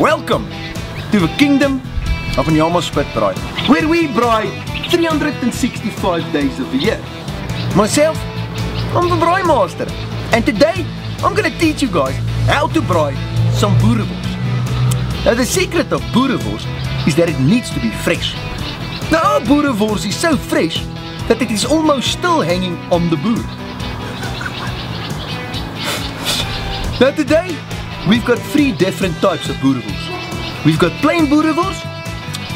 Welcome to the kingdom of Nyama Spitbraai, where we braai 365 days of the year. Myself, I'm the braai master, and today I'm gonna teach you guys how to braai some boerewors. Now the secret of boerewors is that it needs to be fresh. Now our boerewors is so fresh that it is almost still hanging on the boer. Now today, we've got three different types of boerewors. We've got plain boerewors,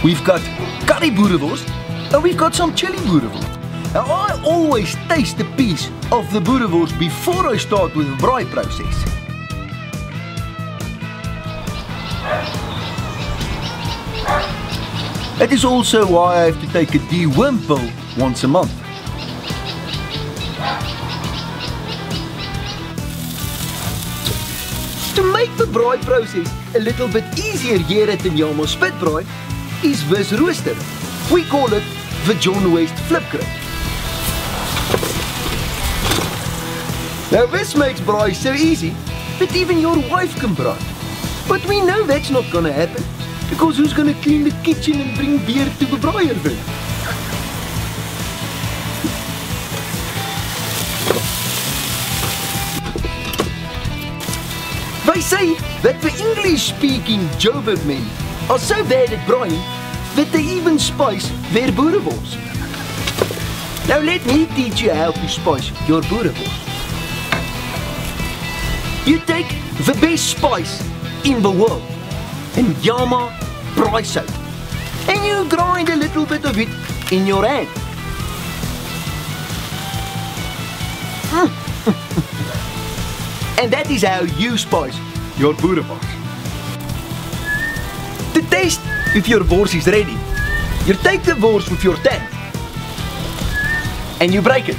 we've got curry boerewors, and we've got some chili boerewors. Now I always taste a piece of the boerewors before I start with the braai process. That is also why I have to take a deworm pill once a month. To make the braai process a little bit easier here at the Nyama Spitbraai is this roaster. We call it the John West Flip Grip. Now this makes braai so easy that even your wife can braai. But we know that's not gonna happen because who's gonna clean the kitchen and bring beer to the braaierville? They say that the English-speaking Joburg men are so bad at braaiing that they even spice their boerewors. Now let me teach you how to spice your boerewors. You take the best spice in the world, and Nyama braai sout, and you grind a little bit of it in your hand. Hmm. And that is how you spice your boerewors. To taste if your wors is ready, you take the wors with your tongue and you break it.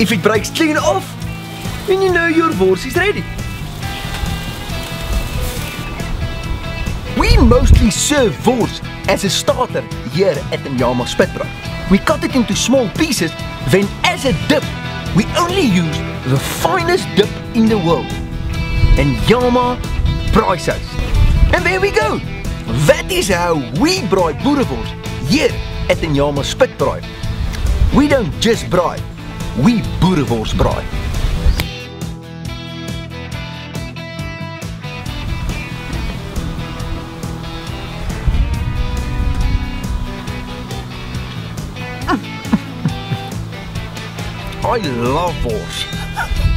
If it breaks clean off, then you know your wors is ready. We mostly serve wors as a starter here at the Nyama Spitbraai. We cut it into small pieces, then as a dip, we only use the finest dip in the world. And Nyama sauce. And there we go. That is how we braai boerewors here at the Nyama Spitbraai. We don't just braai, we boerewors braai. I love wors.